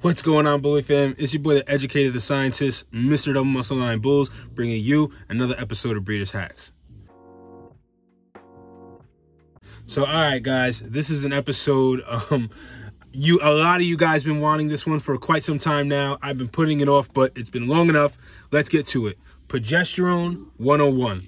What's going on, Bully fam? It's your boy, the educated, the scientist, Mr. Double Muscle Line Bulls, bringing you another episode of Breeders Hacks. So, all right, guys, this is an episode. Um, you, a lot of you guys been wanting this one for quite some time now. I've been putting it off, but it's been long enough. Let's get to it. Progesterone 101.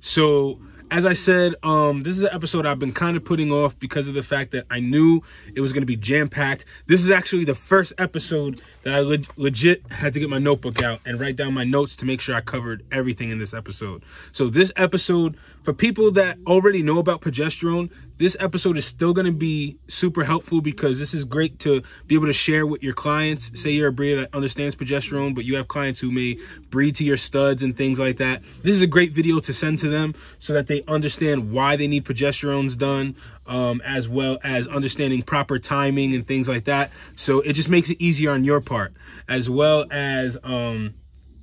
So, as I said, um, this is an episode I've been kind of putting off because of the fact that I knew it was going to be jam packed. This is actually the first episode that I le legit had to get my notebook out and write down my notes to make sure I covered everything in this episode. So, this episode, for people that already know about progesterone, this episode is still going to be super helpful because this is great to be able to share with your clients. Say you're a breeder that understands progesterone, but you have clients who may breed to your studs and things like that. This is a great video to send to them so that they understand why they need progesterones done, um, as well as understanding proper timing and things like that. So it just makes it easier on your part, as well as. Um,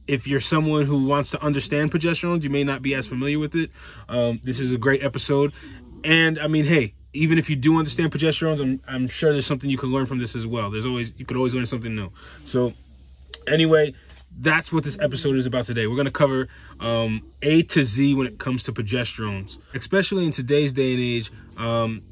if you're someone who wants to understand progesterones, you may not be as familiar with it. Um, this is a great episode. And I mean, hey, even if you do understand progesterones, I'm, I'm sure there's something you can learn from this as well. There's always, you could always learn something new. So anyway, that's what this episode is about today. We're going to cover um, A to Z when it comes to progesterones, especially in today's day and age. Um,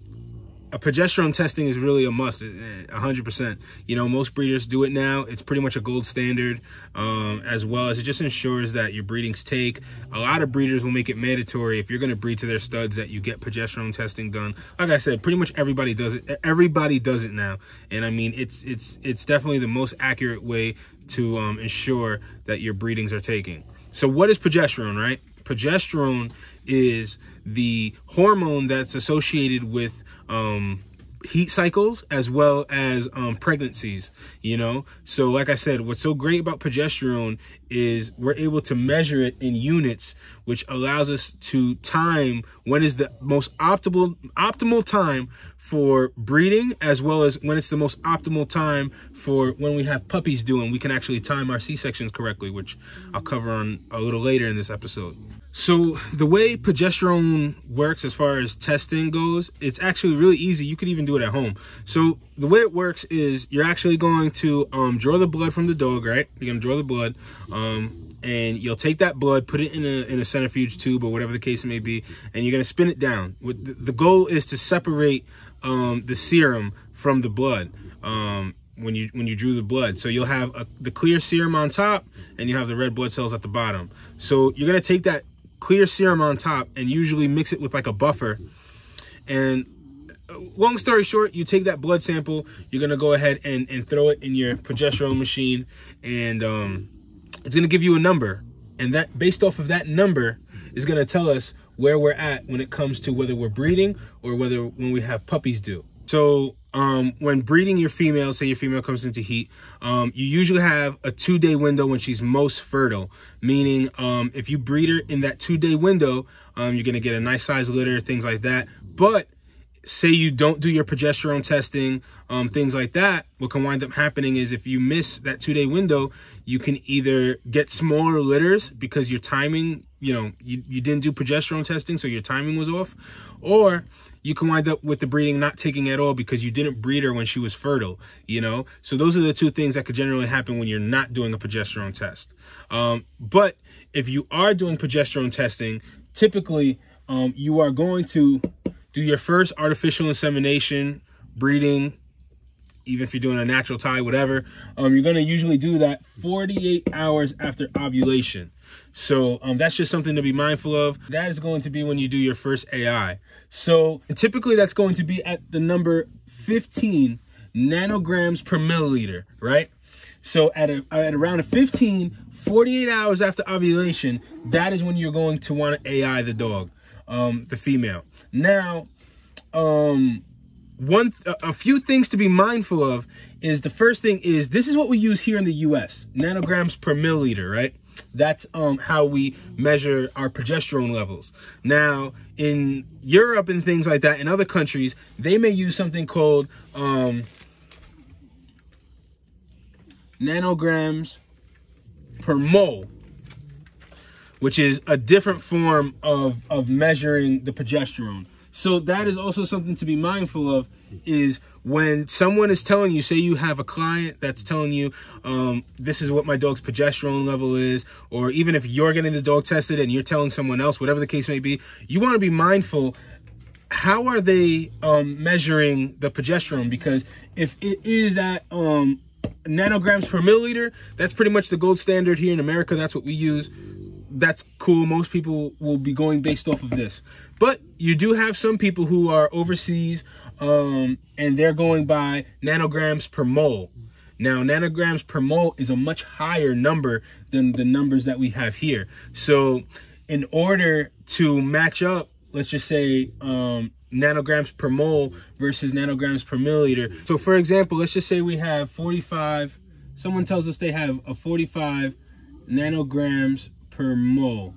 a progesterone testing is really a must, 100%. Eh, eh, you know, most breeders do it now. It's pretty much a gold standard, um, as well as it just ensures that your breedings take. A lot of breeders will make it mandatory if you're going to breed to their studs that you get progesterone testing done. Like I said, pretty much everybody does it. Everybody does it now, and I mean, it's it's it's definitely the most accurate way to um, ensure that your breedings are taking. So, what is progesterone, right? Progesterone is the hormone that's associated with um, heat cycles as well as um, pregnancies, you know? So like I said, what's so great about progesterone is we're able to measure it in units, which allows us to time when is the most optimal optimal time for breeding as well as when it's the most optimal time for when we have puppies and we can actually time our C-sections correctly, which I'll cover on a little later in this episode. So the way progesterone works as far as testing goes, it's actually really easy. You could even do it at home. So the way it works is you're actually going to um, draw the blood from the dog, right? You're to draw the blood. Um, and you'll take that blood, put it in a, in a centrifuge tube or whatever the case may be, and you're to spin it down. The goal is to separate um, the serum from the blood um, when you when you drew the blood. So you'll have a, the clear serum on top, and you have the red blood cells at the bottom. So you're going to take that clear serum on top and usually mix it with like a buffer. And uh, long story short, you take that blood sample, you're gonna go ahead and, and throw it in your progesterone machine and um, it's gonna give you a number. And that based off of that number is gonna tell us where we're at when it comes to whether we're breeding or whether when we have puppies do. So um, when breeding your female, say your female comes into heat, um, you usually have a two day window when she's most fertile. Meaning, um, if you breed her in that two day window, um, you're going to get a nice size litter, things like that. But say you don't do your progesterone testing, um, things like that, what can wind up happening is if you miss that two day window, you can either get smaller litters because your timing, you know, you, you didn't do progesterone testing, so your timing was off, or you can wind up with the breeding not taking at all because you didn't breed her when she was fertile, you know? So those are the two things that could generally happen when you're not doing a progesterone test. Um, but if you are doing progesterone testing, typically um, you are going to do your first artificial insemination, breeding, even if you're doing a natural tie, whatever, um, you're going to usually do that 48 hours after ovulation. So um, that's just something to be mindful of. That is going to be when you do your first AI. So typically that's going to be at the number 15 nanograms per milliliter, right? So at, a, at around a 15, 48 hours after ovulation, that is when you're going to want to AI the dog, um, the female. Now, um, one a few things to be mindful of is the first thing is this is what we use here in the US, nanograms per milliliter, right? That's um, how we measure our progesterone levels. Now, in Europe and things like that, in other countries, they may use something called um, nanograms per mole, which is a different form of, of measuring the progesterone. So that is also something to be mindful of is when someone is telling you, say you have a client that's telling you, um, this is what my dog's progesterone level is, or even if you're getting the dog tested and you're telling someone else, whatever the case may be, you want to be mindful. How are they um, measuring the progesterone? Because if it is at um, nanograms per milliliter, that's pretty much the gold standard here in America. That's what we use. That's cool. Most people will be going based off of this. But you do have some people who are overseas um, and they're going by nanograms per mole. Now, nanograms per mole is a much higher number than the numbers that we have here. So, in order to match up, let's just say um, nanograms per mole versus nanograms per milliliter. So, for example, let's just say we have 45, someone tells us they have a 45 nanograms per mole,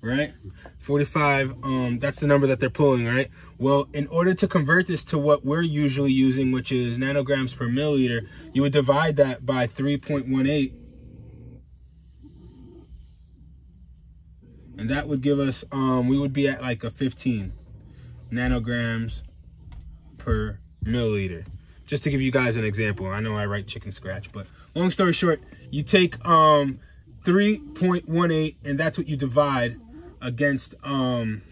right? 45, um, that's the number that they're pulling, right? Well, in order to convert this to what we're usually using, which is nanograms per milliliter, you would divide that by 3.18. And that would give us, um, we would be at like a 15 nanograms per milliliter. Just to give you guys an example. I know I write chicken scratch, but long story short, you take um, 3.18 and that's what you divide against um,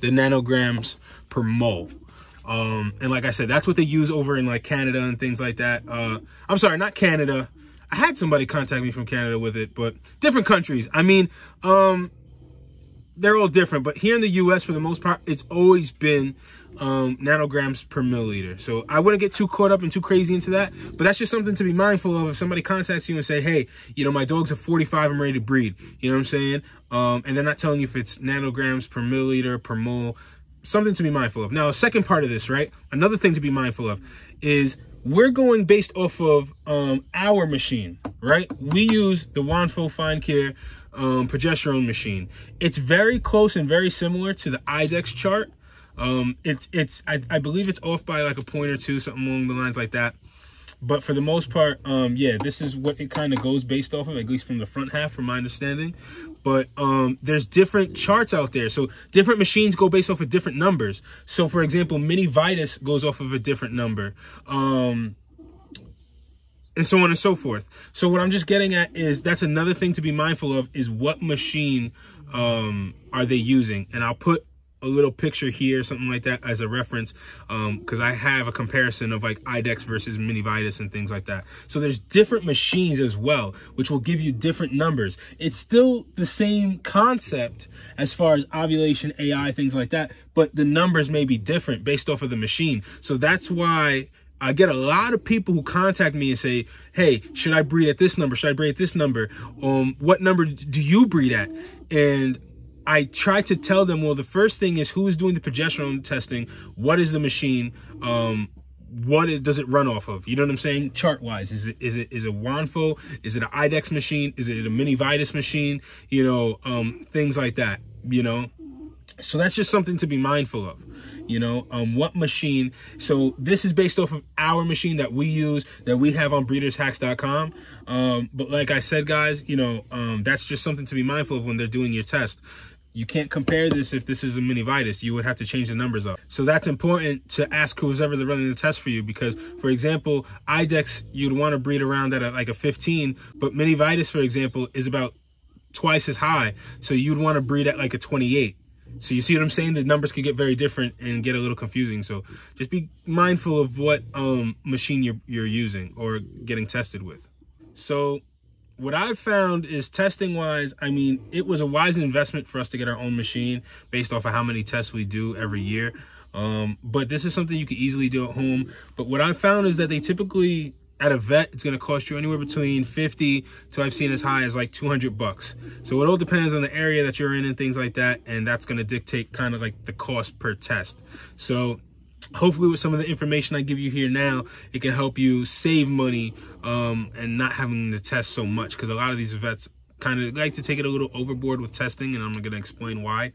the nanograms per mole. Um, and like I said, that's what they use over in like Canada and things like that. Uh, I'm sorry, not Canada. I had somebody contact me from Canada with it, but different countries. I mean, um, they're all different, but here in the U.S., for the most part, it's always been um, nanograms per milliliter. So I wouldn't get too caught up and too crazy into that, but that's just something to be mindful of. If somebody contacts you and say, hey, you know, my dog's a 45, I'm ready to breed. You know what I'm saying? Um, and they're not telling you if it's nanograms per milliliter, per mole, something to be mindful of. Now, a second part of this, right? Another thing to be mindful of is we're going based off of um, our machine, right? We use the Wondfo Fine Care um, progesterone machine. It's very close and very similar to the IDEXX chart. Um, it's, it's, I, I believe it's off by like a point or two, something along the lines like that. But for the most part, um, yeah, this is what it kind of goes based off of, at least from the front half, from my understanding. But um, there's different charts out there. So different machines go based off of different numbers. So for example, Mini VIDAS goes off of a different number. Um, and so on and so forth. So what I'm just getting at is that's another thing to be mindful of is what machine um, are they using? And I'll put a little picture here, something like that as a reference, because um, I have a comparison of like IDEXX versus Mini VIDAS and things like that. So there's different machines as well, which will give you different numbers. It's still the same concept as far as ovulation, AI, things like that, but the numbers may be different based off of the machine. So that's why I get a lot of people who contact me and say, "Hey, should I breed at this number? Should I breed at this number? Um, what number do you breed at?" And I try to tell them, well, the first thing is who is doing the progesterone testing? What is the machine? Um, what it, does it run off of? You know what I'm saying? Chart wise, is it is it is it Wondfo? Is it an IDEXX machine? Is it a Mini VIDAS machine? You know, um, things like that. You know, so that's just something to be mindful of. You know, um, what machine? So this is based off of our machine that we use that we have on BreedersHacks.com. Um, but like I said, guys, you know, um, that's just something to be mindful of when they're doing your test. You can't compare this if this is a mini VIDAS. You would have to change the numbers up. So that's important to ask who's ever running the test for you because, for example, IDEXX, you'd want to breed around at a, like a 15, but mini VIDAS, for example, is about twice as high. So you'd want to breed at like a 28. So you see what I'm saying? The numbers can get very different and get a little confusing. So just be mindful of what um, machine you're, you're using or getting tested with. So what I've found is testing wise, I mean, it was a wise investment for us to get our own machine based off of how many tests we do every year. Um, but this is something you can easily do at home. But what I've found is that they typically at a vet, it's going to cost you anywhere between 50 to I've seen as high as like 200 bucks. So it all depends on the area that you're in and things like that. And that's going to dictate kind of like the cost per test. So hopefully with some of the information I give you here now, it can help you save money um, and not having to test so much because a lot of these vets kind of like to take it a little overboard with testing and I'm going to explain why.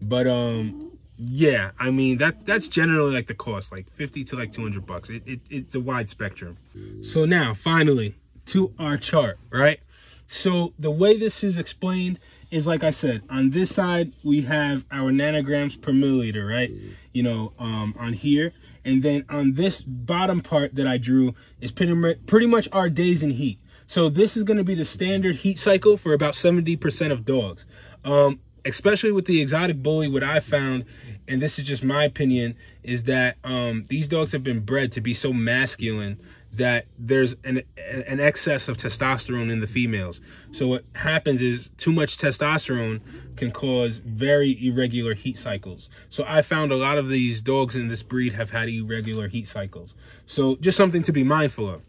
But um, yeah, I mean, that that's generally like the cost, like 50 to like 200 bucks. It, it, it's a wide spectrum. So now, finally, to our chart, right? So the way this is explained is like I said, on this side, we have our nanograms per milliliter, right? You know, um, on here. And then on this bottom part that I drew is pretty much our days in heat. So this is going to be the standard heat cycle for about 70% of dogs. Um, especially with the exotic bully, what I found, and this is just my opinion, is that um, these dogs have been bred to be so masculine that there's an, an excess of testosterone in the females. So what happens is too much testosterone can cause very irregular heat cycles. So I found a lot of these dogs in this breed have had irregular heat cycles. So just something to be mindful of.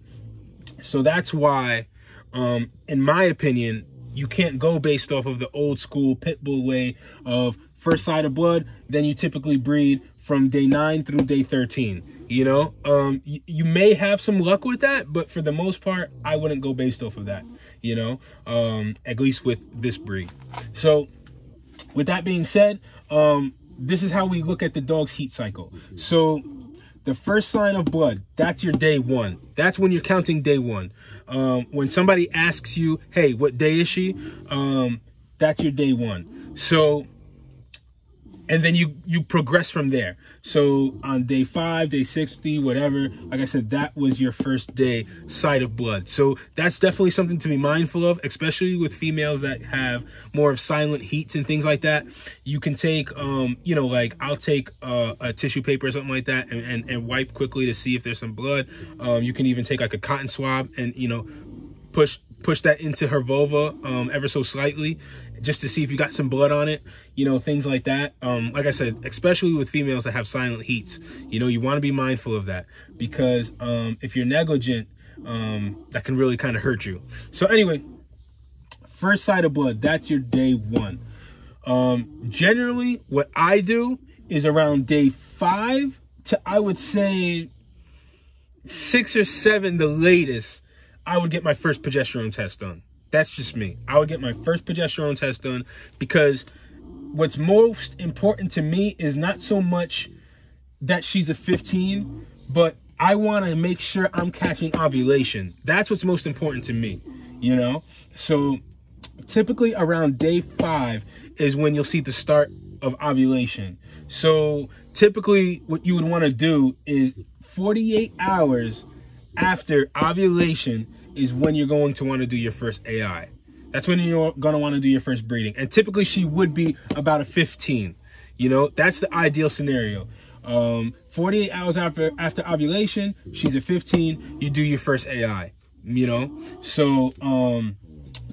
So that's why, um, in my opinion, you can't go based off of the old school pit bull way of first sight of blood, then you typically breed from day 9 through day 13 you know? Um you, you may have some luck with that but for the most part i wouldn't go based off of that you know? Um at least with this breed. So with that being said um this is how we look at the dog's heat cycle. So the first sign of blood that's your day one. That's when you're counting day one. Um when somebody asks you hey what day is she? Um that's your day one. So and then you you progress from there. So on day five day 60 whatever like i said that was your first day sight of blood. So that's definitely something to be mindful of especially with females that have more of silent heats and things like that. You can take um you know like i'll take uh, a tissue paper or something like that and, and, and wipe quickly to see if there's some blood. Um you can even take like a cotton swab and you know push push that into her vulva um, ever so slightly just to see if you got some blood on it, you know, things like that. Um, like I said, especially with females that have silent heats, you know, you want to be mindful of that because um, if you're negligent, um, that can really kind of hurt you. So anyway, first sight of blood, that's your day one. Um, generally, what I do is around day five to, I would say, six or seven, the latest, I would get my first progesterone test done. That's just me. I would get my first progesterone test done because what's most important to me is not so much that she's a 15, but I want to make sure I'm catching ovulation. That's what's most important to me, you know? So typically around day five is when you'll see the start of ovulation. So typically what you would want to do is 48 hours after ovulation is when you're going to want to do your first AI. That's when you're going to want to do your first breeding. And typically she would be about a 15. You know, that's the ideal scenario. Um, 48 hours after after ovulation, she's a 15, you do your first AI, you know? So, um,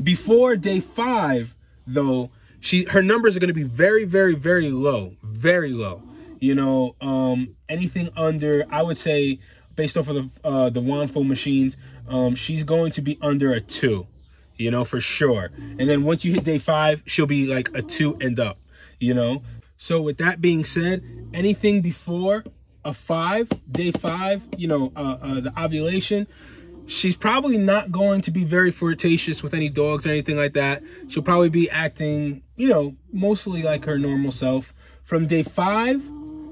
before day 5 though, she her numbers are going to be very very very low, very low. You know, um anything under I would say based off of the uh, the Wondfo machines, um, she's going to be under a two, you know, for sure. And then once you hit day five, she'll be like a two and up, you know. So with that being said, anything before a five, day five, you know, uh, uh, the ovulation, she's probably not going to be very flirtatious with any dogs or anything like that. She'll probably be acting, you know, mostly like her normal self. From day five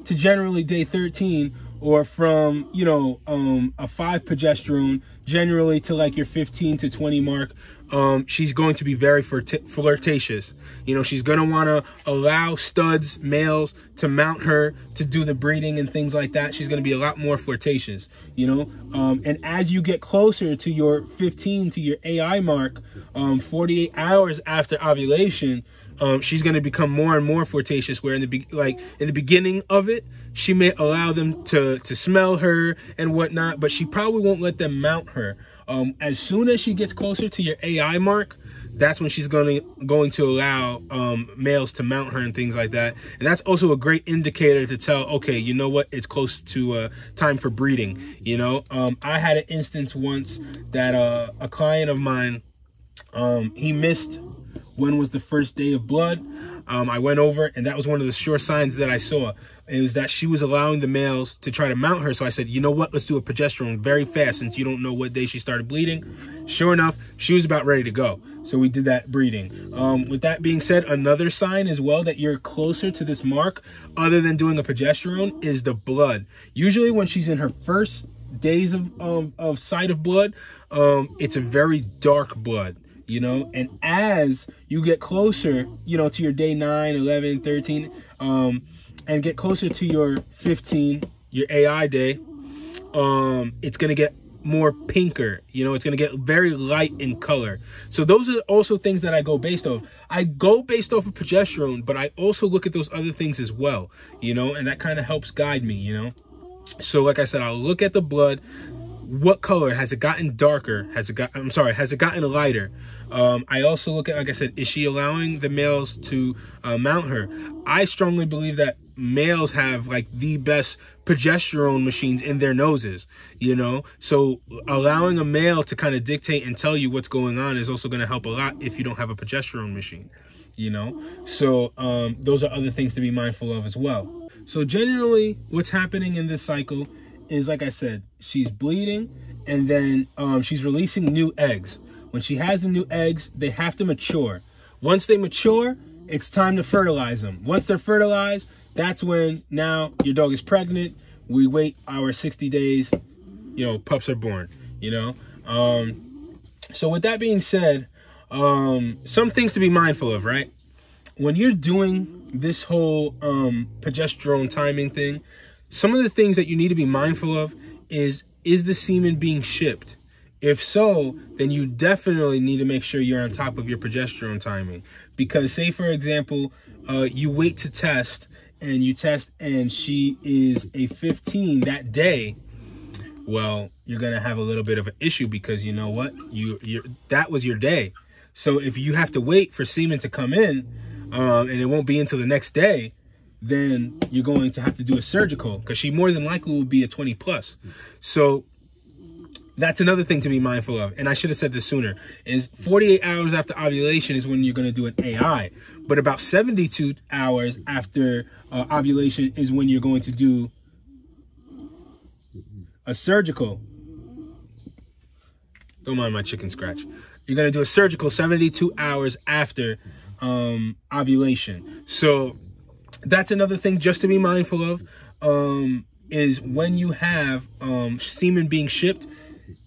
to generally day 13, or from you know um, a five progesterone generally to like your 15 to 20 mark um, she's going to be very flirtatious. You know she's going to want to allow studs males to mount her to do the breeding and things like that. She's going to be a lot more flirtatious you know? Um, and as you get closer to your 15 to your ai mark um, 48 hours after ovulation um, she's going to become more and more flirtatious. Where in the be- like in the beginning of it, she may allow them to to smell her and whatnot, but she probably won't let them mount her. Um, as soon as she gets closer to your AI mark, that's when she's going to going to allow um, males to mount her and things like that. And that's also a great indicator to tell, okay, you know what, it's close to uh, time for breeding. You know, um, I had an instance once that uh, a client of mine, um, he missed when was the first day of blood. Um, I went over, and that was one of the sure signs that I saw. It was that she was allowing the males to try to mount her. So I said, you know what? Let's do a progesterone very fast since you don't know what day she started bleeding. Sure enough, she was about ready to go. So we did that breeding. Um, with that being said, another sign as well that you're closer to this mark, other than doing a progesterone, is the blood. Usually when she's in her first days of, of, of sight of blood, um, it's a very dark blood you know and as you get closer you know to your day 9 11 13 um and get closer to your 15 your AI day, um, it's gonna get more pinker. You know, it's gonna get very light in color. So those are also things that I go based off. I go based off of progesterone, but I also look at those other things as well. You know, and that kind of helps guide me. You know, so like I said, I'll look at the blood. What color has it gotten darker? Has it got? I'm sorry, has it gotten lighter? Um, I also look at, like I said, is she allowing the males to uh, mount her? I strongly believe that males have like the best progesterone machines in their noses, you know? So allowing a male to kind of dictate and tell you what's going on is also going to help a lot if you don't have a progesterone machine, you know? So um, those are other things to be mindful of as well. So generally what's happening in this cycle is, like I said, she's bleeding and then um, she's releasing new eggs. When she has the new eggs, they have to mature. Once they mature, it's time to fertilize them. Once they're fertilized, that's when now your dog is pregnant. We wait our 60 days, you know, pups are born, you know. Um, so with that being said, um, some things to be mindful of, right? When you're doing this whole um, progesterone timing thing, some of the things that you need to be mindful of is, is the semen being shipped? If so, then you definitely need to make sure you're on top of your progesterone timing. Because say, for example, uh, you wait to test and you test and she is a 15 that day, well, you're gonna have a little bit of an issue because you know what? You you that was your day. So if you have to wait for semen to come in, um, and it won't be until the next day, then you're going to have to do a surgical because she more than likely will be a 20 plus. So that's another thing to be mindful of. And I should have said this sooner is 48 hours after ovulation is when you're going to do an AI. But about 72 hours after uh, ovulation is when you're going to do a surgical. Don't mind my chicken scratch. You're going to do a surgical 72 hours after um, ovulation. So that's another thing just to be mindful of um, is when you have um, semen being shipped,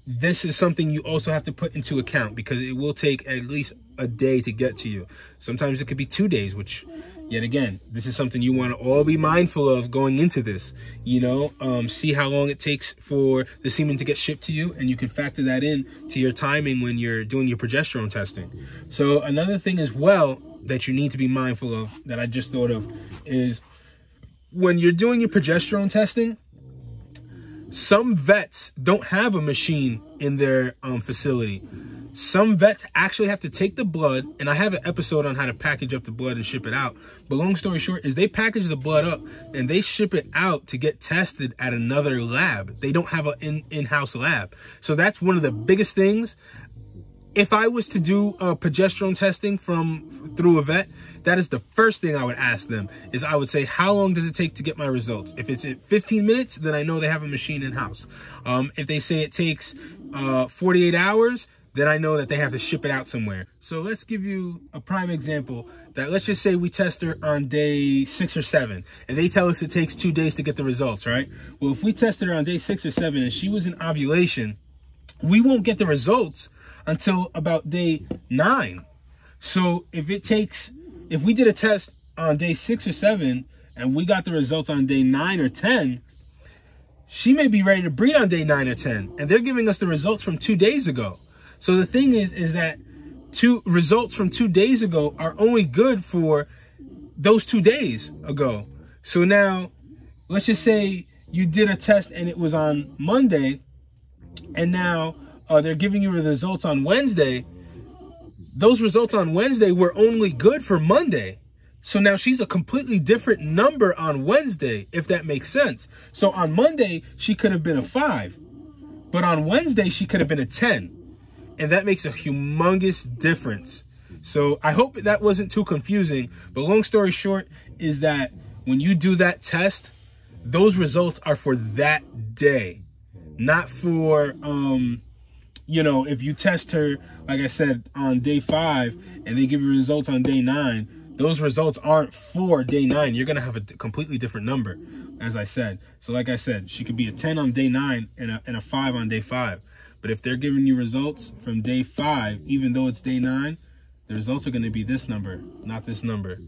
this is something you also have to put into account because it will take at least a day to get to you. Sometimes it could be two days, which yet again, this is something you want to all be mindful of going into this. You know, um, see how long it takes for the semen to get shipped to you, and you can factor that in to your timing when you're doing your progesterone testing. So another thing as well that you need to be mindful of that I just thought of is when you're doing your progesterone testing, some vets don't have a machine in their um, facility. Some vets actually have to take the blood, and I have an episode on how to package up the blood and ship it out. But long story short is they package the blood up and they ship it out to get tested at another lab. They don't have an in, in-house lab. So that's one of the biggest things if I was to do a progesterone testing from through a vet, that is the first thing I would ask them is I would say, how long does it take to get my results? If it's at 15 minutes, then I know they have a machine in house. Um, if they say it takes uh, 48 hours, then I know that they have to ship it out somewhere. So let's give you a prime example that let's just say we test her on day six or seven and they tell us it takes two days to get the results, right? Well, if we tested her on day six or seven and she was in ovulation, we won't get the results until about day nine. So if it takes, if we did a test on day six or seven and we got the results on day nine or 10, she may be ready to breed on day nine or 10. And they're giving us the results from two days ago. So the thing is, is that two results from two days ago are only good for those two days ago. So now, let's just say you did a test and it was on Monday, and now uh, they're giving you the results on Wednesday, those results on Wednesday were only good for Monday. So now she's a completely different number on Wednesday, if that makes sense. So on Monday, she could have been a five, but on Wednesday, she could have been a 10. And that makes a humongous difference. So I hope that wasn't too confusing. But long story short is that when you do that test, those results are for that day, not for um, you know, if you test her, like I said, on day five and they give you results on day nine, those results aren't for day nine. You're going to have a completely different number, as I said. So like I said, she could be a 10 on day nine and a, and a five on day five. But if they're giving you results from day five, even though it's day nine, the results are going to be this number, not this number.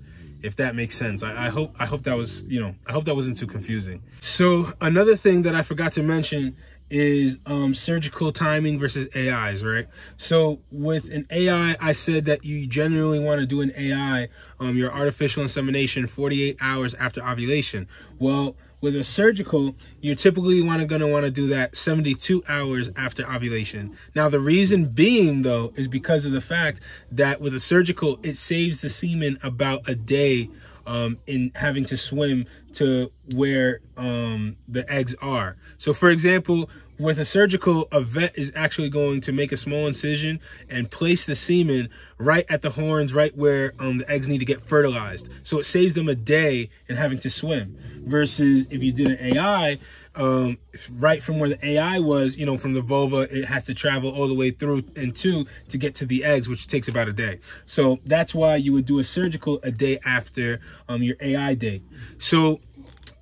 if that makes sense. I, I, hope I hope that was you know I hope that wasn't too confusing. So another thing that I forgot to mention is um, surgical timing versus AIs, right? So with an AI, I said that you generally want to do an AI, um, your artificial insemination, 48 hours after ovulation. Well, with a surgical, you're typically want to gonna want to do that 72 hours after ovulation. Now, the reason being though is because of the fact that with a surgical, it saves the semen about a day um, in having to swim to where um, the eggs are. So, for example, with a surgical, a vet is actually going to make a small incision and place the semen right at the horns, right where um, the eggs need to get fertilized. So it saves them a day in having to swim. Versus if you did an AI, um, right from where the AI was, you know, from the vulva, it has to travel all the way through and to to get to the eggs, which takes about a day. So that's why you would do a surgical a day after um, your AI day. So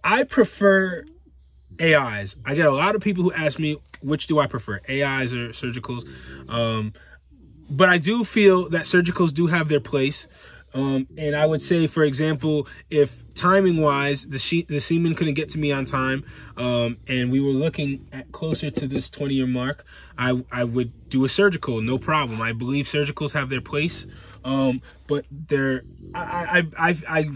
I prefer AIs. I get a lot of people who ask me, which do I prefer, AIs or surgicals? Um, but I do feel that surgicals do have their place. Um, and I would say, for example, if timing wise, the she the semen couldn't get to me on time, um, and we were looking at closer to this 20 year mark, I, I would do a surgical, no problem. I believe surgicals have their place. Um, but they're, I, I, I, I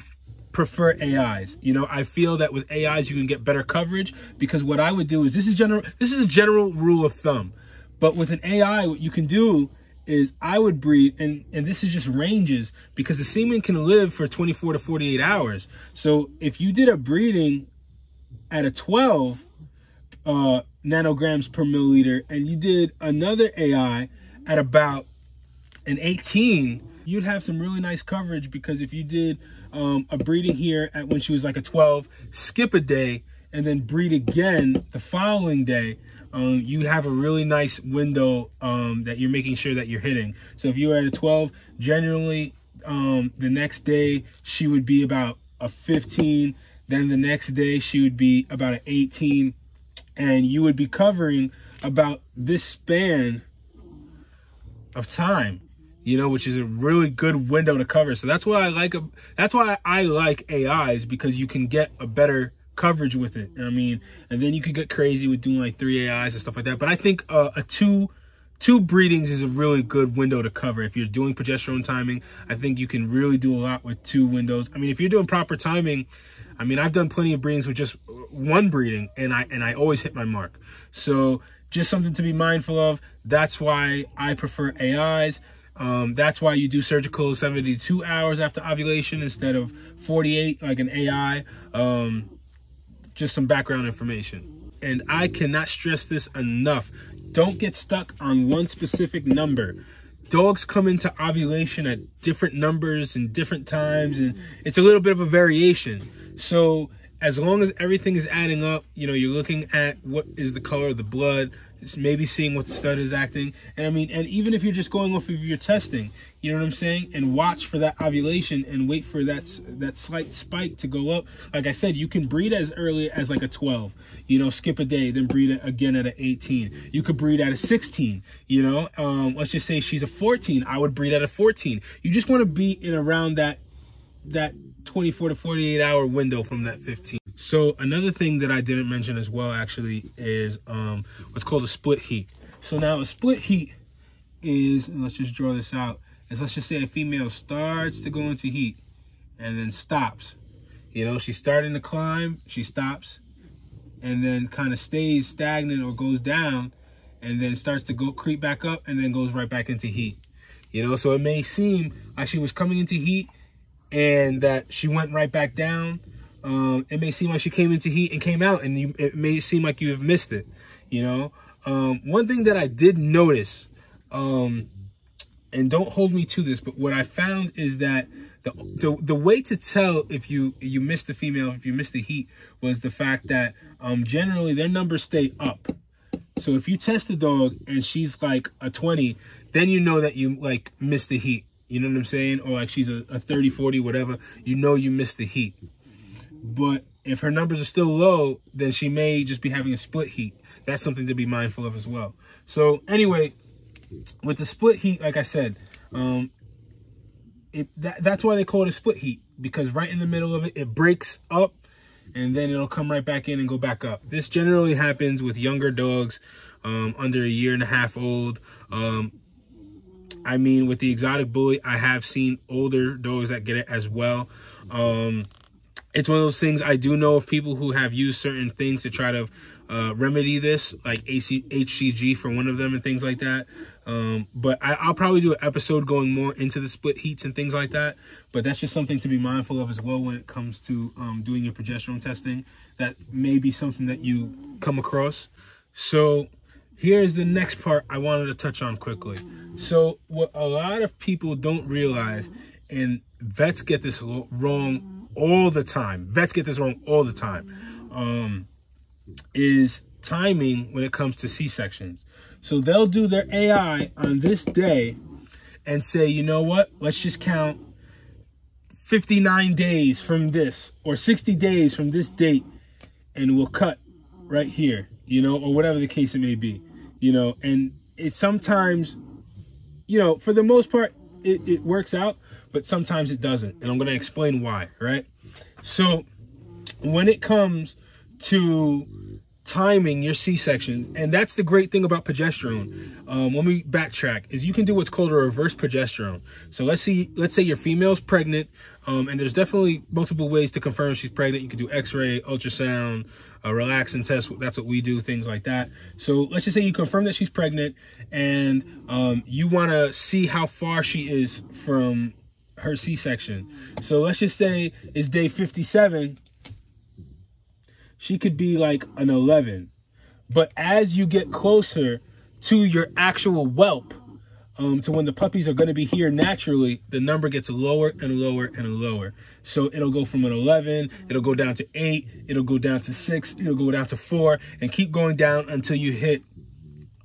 prefer AIs. You know, I feel that with AIs you can get better coverage because what I would do is this is general this is a general rule of thumb. But with an AI what you can do is I would breed and and this is just ranges because the semen can live for 24 to 48 hours. So if you did a breeding at a 12 uh, nanograms per milliliter and you did another AI at about an 18, you'd have some really nice coverage because if you did um, a breeding here at when she was like a 12, skip a day, and then breed again the following day, um, you have a really nice window um, that you're making sure that you're hitting. So if you were at a 12, generally um, the next day she would be about a 15. Then the next day she would be about an 18. And you would be covering about this span of time you know, which is a really good window to cover. So that's why I like a, that's why I like AIs because you can get a better coverage with it. I mean, and then you could get crazy with doing like three AIs and stuff like that. But I think uh, a two two breedings is a really good window to cover. If you're doing progesterone timing, I think you can really do a lot with two windows. I mean, if you're doing proper timing, I mean, I've done plenty of breedings with just one breeding and I and I always hit my mark. So just something to be mindful of. That's why I prefer AIs. Um, that's why you do surgical 72 hours after ovulation instead of 48 like an AI. Um, just some background information. And I cannot stress this enough. Don't get stuck on one specific number. Dogs come into ovulation at different numbers and different times, and it's a little bit of a variation. So as long as everything is adding up, you know, you're looking at what is the color of the blood, maybe seeing what the stud is acting. And I mean, and even if you're just going off of your testing, you know what I'm saying? And watch for that ovulation and wait for that, that slight spike to go up. Like I said, you can breed as early as like a 12, you know, skip a day, then breed it again at an 18. You could breed at a 16, you know, um, let's just say she's a 14. I would breed at a 14. You just want to be in around that, that 24 to 48 hour window from that 15. So another thing that I didn't mention as well actually is um, what's called a split heat. So now a split heat is, let's just draw this out, is let's just say a female starts to go into heat and then stops. You know, she's starting to climb, she stops, and then kind of stays stagnant or goes down, and then starts to go creep back up and then goes right back into heat. You know, so it may seem like she was coming into heat and that she went right back down um, it may seem like she came into heat and came out, and you, it may seem like you have missed it. You know, um, one thing that I did notice, um, and don't hold me to this, but what I found is that the, the the way to tell if you you missed the female, if you missed the heat, was the fact that um, generally their numbers stay up. So if you test the dog and she's like a 20, then you know that you like missed the heat. You know what I'm saying? Or like she's a, a 30, 40, whatever. You know you missed the heat. But if her numbers are still low, then she may just be having a split heat. That's something to be mindful of as well. So anyway, with the split heat, like I said, um, it that, that's why they call it a split heat because right in the middle of it, it breaks up and then it'll come right back in and go back up. This generally happens with younger dogs um, under a year and a half old. Um, I mean, with the exotic bully, I have seen older dogs that get it as well. Um, it's one of those things I do know of people who have used certain things to try to uh, remedy this, like AC, HCG for one of them and things like that. Um, but I, will probably do an episode going more into the split heats and things like that. But that's just something to be mindful of as well when it comes to um, doing your progesterone testing. That may be something that you come across. So here's the next part I wanted to touch on quickly. So what a lot of people don't realize, and vets get this wrong all the time. Vets get this wrong all the time. Um, is timing when it comes to C-sections. So they'll do their AI on this day and say, you know what? Let's just count 59 days from this or 60 days from this date and we'll cut right here, you know, or whatever the case it may be, you know, and it sometimes, you know, for the most part, it, it works out, but sometimes it doesn't. And I'm going to explain why, right? So when it comes to timing your C-section, and that's the great thing about progesterone. Um, when we backtrack, is you can do what's called a reverse progesterone. So let's see, let's say your female's pregnant, um, and there's definitely multiple ways to confirm she's pregnant. You can do X-ray, ultrasound, a relaxin test. That's what we do, things like that. So let's just say you confirm that she's pregnant, and um, you want to see how far she is from her C-section. So let's just say it's day 57 she could be like an 11. But as you get closer to your actual whelp, um, to when the puppies are going to be here naturally, the number gets lower and lower and lower. So it'll go from an 11, it'll go down to 8, it'll go down to 6, it'll go down to 4, and keep going down until you hit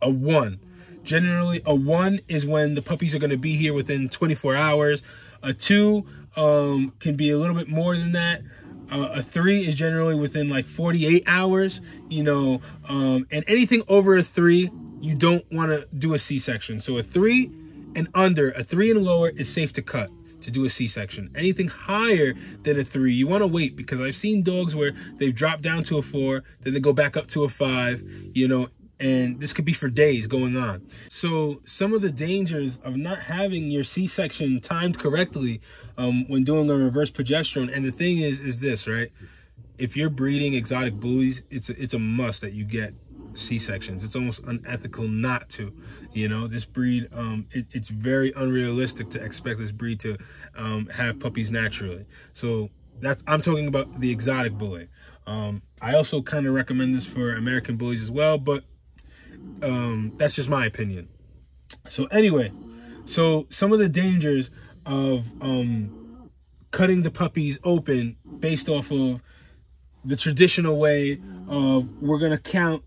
a 1. Generally, a 1 is when the puppies are going to be here within 24 hours. A 2 um, can be a little bit more than that. Uh, a three is generally within like 48 hours, you know, um, and anything over a three, you don't want to do a C-section. So a three and under, a three and lower is safe to cut to do a C-section. Anything higher than a three, you want to wait because I've seen dogs where they've dropped down to a four, then they go back up to a five, you know, and this could be for days going on. So some of the dangers of not having your C-section timed correctly um, when doing a reverse progesterone, and the thing is, is this, right? If you're breeding exotic bullies, it's a, it's a must that you get C-sections. It's almost unethical not to, you know, this breed, um, it, it's very unrealistic to expect this breed to um, have puppies naturally. So that's, I'm talking about the exotic bully. Um, I also kind of recommend this for American bullies as well, but um, that's just my opinion. So anyway, so some of the dangers of um, cutting the puppies open based off of the traditional way of we're gonna count,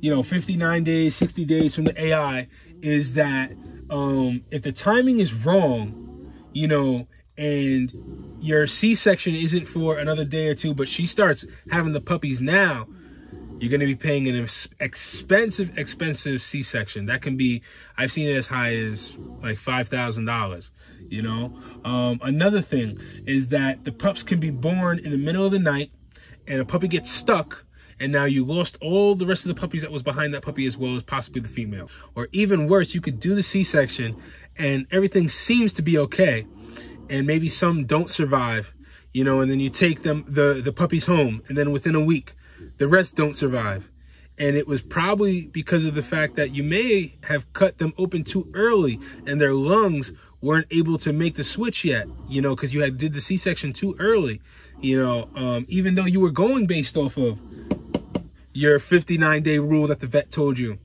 you know, 59 days, 60 days from the AI is that um, if the timing is wrong, you know, and your C-section isn't for another day or two, but she starts having the puppies now, you're going to be paying an expensive, expensive C-section. That can be, I've seen it as high as like $5,000, you know? Um, another thing is that the pups can be born in the middle of the night and a puppy gets stuck and now you lost all the rest of the puppies that was behind that puppy as well as possibly the female. Or even worse, you could do the C-section and everything seems to be okay and maybe some don't survive, you know, and then you take them, the, the puppies home and then within a week, the rest don't survive. And it was probably because of the fact that you may have cut them open too early and their lungs weren't able to make the switch yet, you know, because you had did the C-section too early, you know, um, even though you were going based off of your 59 day rule that the vet told you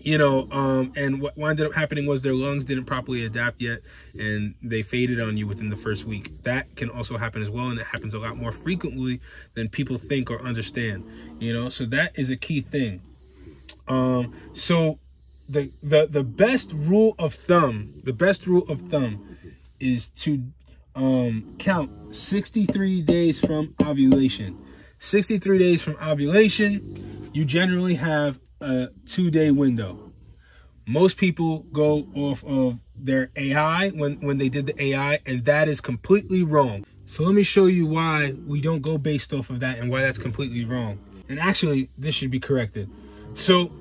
you know, um, and what ended up happening was their lungs didn't properly adapt yet, and they faded on you within the first week. That can also happen as well, and it happens a lot more frequently than people think or understand. You know, so that is a key thing. Um, so the the the best rule of thumb, the best rule of thumb, is to um, count 63 days from ovulation. 63 days from ovulation, you generally have a two day window. Most people go off of their AI when, when they did the AI, and that is completely wrong. So let me show you why we don't go based off of that and why that's completely wrong. And actually, this should be corrected. So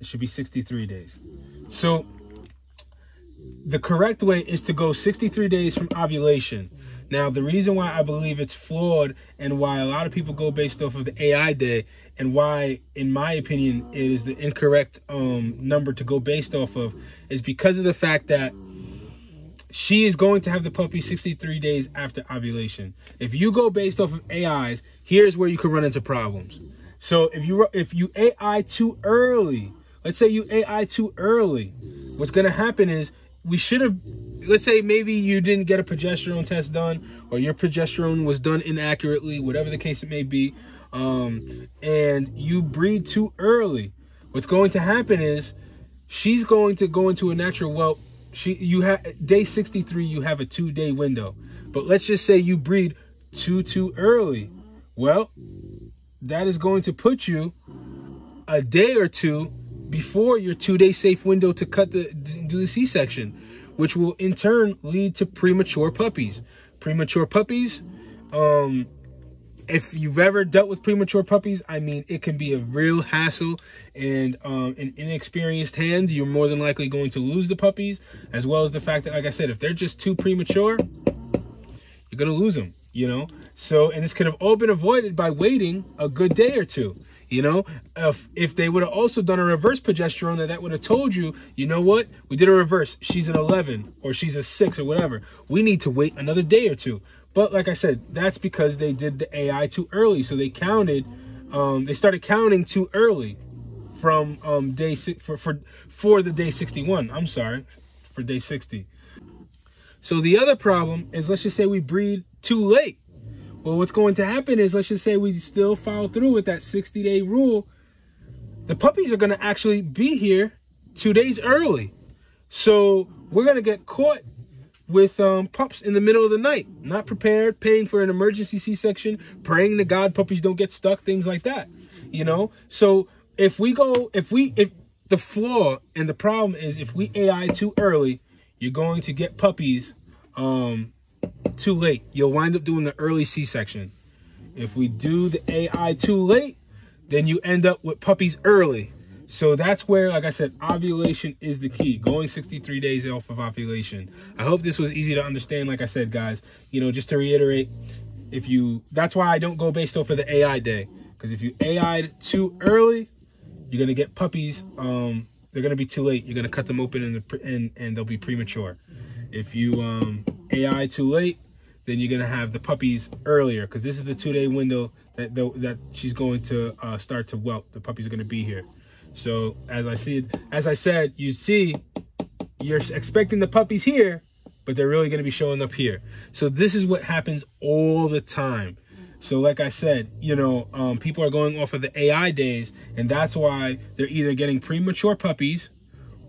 it should be 63 days. So the correct way is to go 63 days from ovulation. Now, the reason why I believe it's flawed and why a lot of people go based off of the AI day and why, in my opinion, it is the incorrect um, number to go based off of is because of the fact that she is going to have the puppy 63 days after ovulation. If you go based off of AIs, here's where you can run into problems. So if you if you AI too early, let's say you AI too early, what's going to happen is we should have let's say maybe you didn't get a progesterone test done or your progesterone was done inaccurately, whatever the case it may be, um, and you breed too early. What's going to happen is she's going to go into a natural well she you have day 63 you have a two day window but let's just say you breed too too early well that is going to put you a day or two before your two day safe window to cut the do the c-section which will in turn lead to premature puppies. Premature puppies, um, if you've ever dealt with premature puppies, I mean, it can be a real hassle. And um, in inexperienced hands, you're more than likely going to lose the puppies, as well as the fact that, like I said, if they're just too premature, you're going to lose them, you know? So, and this could have all been avoided by waiting a good day or two. You know, if if they would have also done a reverse progesterone, that would have told you, you know what, we did a reverse. She's an 11 or she's a six or whatever. We need to wait another day or two. But like I said, that's because they did the AI too early. So they counted, um, they started counting too early from um, day six for for for the day 61. I'm sorry, for day 60. So the other problem is, let's just say we breed too late. Well, what's going to happen is, let's just say we still follow through with that 60 day rule. The puppies are going to actually be here two days early. So we're going to get caught with um, pups in the middle of the night, not prepared, paying for an emergency C-section, praying to God puppies don't get stuck, things like that. You know? So if we go, if we, if the flaw and the problem is if we AI too early, you're going to get puppies um, too late. You'll wind up doing the early C-section. If we do the AI too late, then you end up with puppies early. So that's where, like I said, ovulation is the key. Going 63 days off of ovulation. I hope this was easy to understand. Like I said, guys, you know, just to reiterate, if you, that's why I don't go based off of the AI day. Because if you AI'd too early, you're going to get puppies. Um, they're going to be too late. You're going to cut them open and, the, and, and they'll be premature. If you um, AI too late, then you're gonna have the puppies earlier because this is the two day window that that she's going to uh, start to whelp. The puppies are gonna be here. So as I see, as I said, you see, you're expecting the puppies here, but they're really gonna be showing up here. So this is what happens all the time. So like I said, you know, um, people are going off of the AI days, and that's why they're either getting premature puppies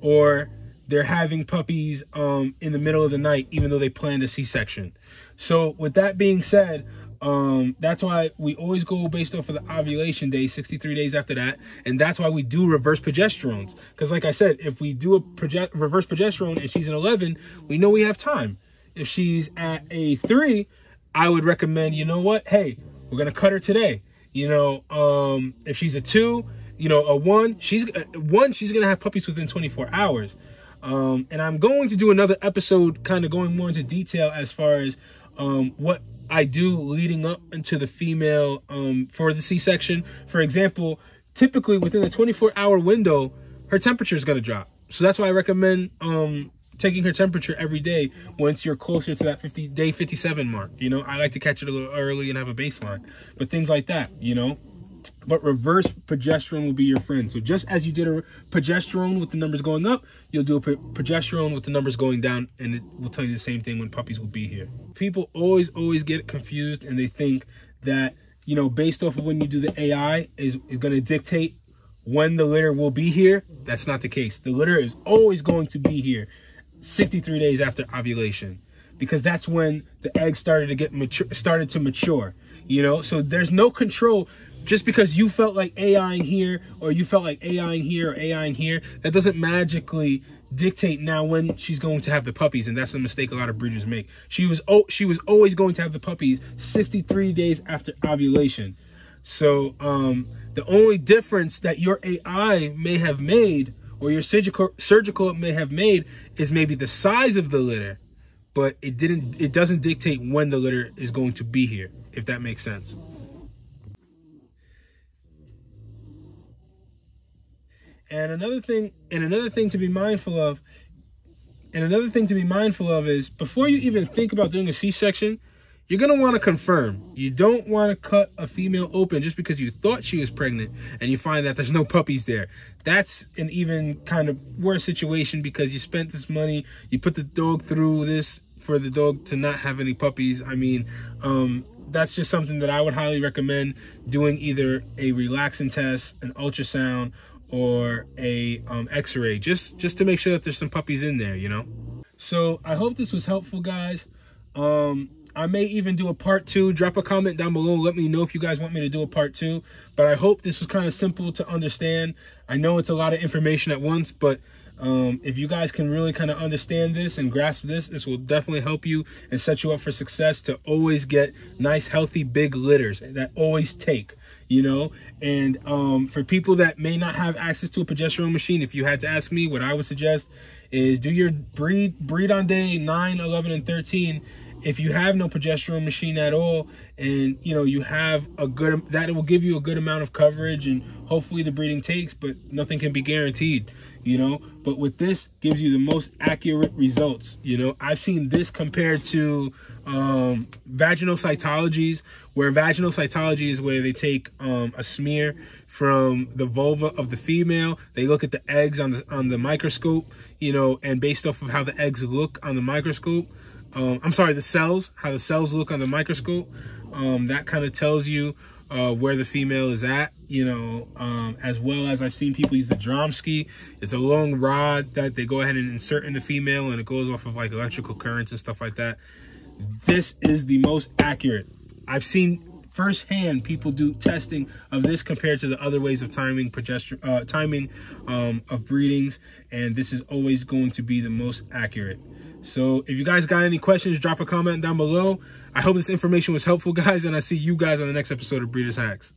or they're having puppies um, in the middle of the night, even though they planned a C-section. So with that being said, um, that's why we always go based off of the ovulation day, 63 days after that. And that's why we do reverse progesterones. Because like I said, if we do a reverse progesterone and she's an 11, we know we have time. If she's at a 3, I would recommend, you know what? Hey, we're going to cut her today. You know, um, if she's a 2, you know, a 1, she's uh, one she's going to have puppies within 24 hours. Um, and I'm going to do another episode kind of going more into detail as far as um, what I do leading up into the female um, for the C-section. For example, typically within the 24 hour window, her temperature is going to drop. So that's why I recommend um, taking her temperature every day once you're closer to that 50 day 57 mark. You know, I like to catch it a little early and have a baseline, but things like that, you know but reverse progesterone will be your friend. So just as you did a progesterone with the numbers going up, you'll do a progesterone with the numbers going down, and it will tell you the same thing when puppies will be here. People always, always get confused, and they think that, you know, based off of when you do the AI is, is going to dictate when the litter will be here. That's not the case. The litter is always going to be here 63 days after ovulation because that's when the egg started to get mature, started to mature, you know? So there's no control just because you felt like AIing here or you felt like AIing here or AIing here, that doesn't magically dictate now when she's going to have the puppies, and that's the mistake a lot of breeders make. She was oh she was always going to have the puppies 63 days after ovulation. So um, the only difference that your AI may have made or your surgical surgical may have made is maybe the size of the litter, but it didn't it doesn't dictate when the litter is going to be here, if that makes sense. And another thing, and another thing to be mindful of, and another thing to be mindful of is before you even think about doing a C-section, you're going to want to confirm. You don't want to cut a female open just because you thought she was pregnant and you find that there's no puppies there. That's an even kind of worse situation because you spent this money, you put the dog through this for the dog to not have any puppies. I mean, um, that's just something that I would highly recommend doing either a relaxin test, an ultrasound, or a um, x-ray just just to make sure that there's some puppies in there you know? So i hope this was helpful guys. Um i may even do a part two. Drop a comment down below. Let me know if you guys want me to do a part two. But i hope this was kind of simple to understand. I know it's a lot of information at once but um, if you guys can really kind of understand this and grasp this, this will definitely help you and set you up for success to always get nice, healthy, big litters that always take, you know? And um, for people that may not have access to a progesterone machine, if you had to ask me, what I would suggest is do your breed, breed on day 9, 11, and 13 if you have no progesterone machine at all and you know you have a good that will give you a good amount of coverage and hopefully the breeding takes but nothing can be guaranteed you know? But with this gives you the most accurate results you know? I've seen this compared to um, vaginal cytologies where vaginal cytology is where they take um, a smear from the vulva of the female. They look at the eggs on the on the microscope you know and based off of how the eggs look on the microscope um, I'm sorry, the cells, how the cells look on the microscope. Um, that kind of tells you uh, where the female is at, you know, um, as well as I've seen people use the Draminski. It's a long rod that they go ahead and insert in the female and it goes off of like electrical currents and stuff like that. This is the most accurate. I've seen firsthand people do testing of this compared to the other ways of timing progesterone, uh, timing um, of breedings, and this is always going to be the most accurate. So if you guys got any questions, drop a comment down below. I hope this information was helpful, guys, and I see you guys on the next episode of Breeders Hacks.